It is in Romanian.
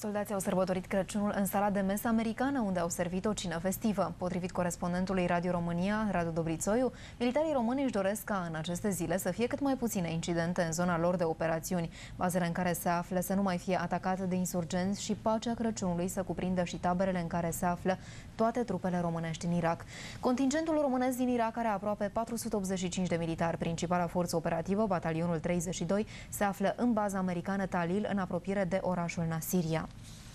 Soldații au sărbătorit Crăciunul în sala de mesă americană, unde au servit o cină festivă. Potrivit corespondentului Radio România, Radu Dobrițoiu, militarii români își doresc ca în aceste zile să fie cât mai puține incidente în zona lor de operațiuni, bazele în care se află să nu mai fie atacate de insurgenți și pacea Crăciunului să cuprindă și taberele în care se află toate trupele românești în Irak. Contingentul românesc din Irak are aproape 485 de militari. Principala forță operativă, batalionul 32, se află în baza americană Talil, în apropiere de orașul Nasiria. out.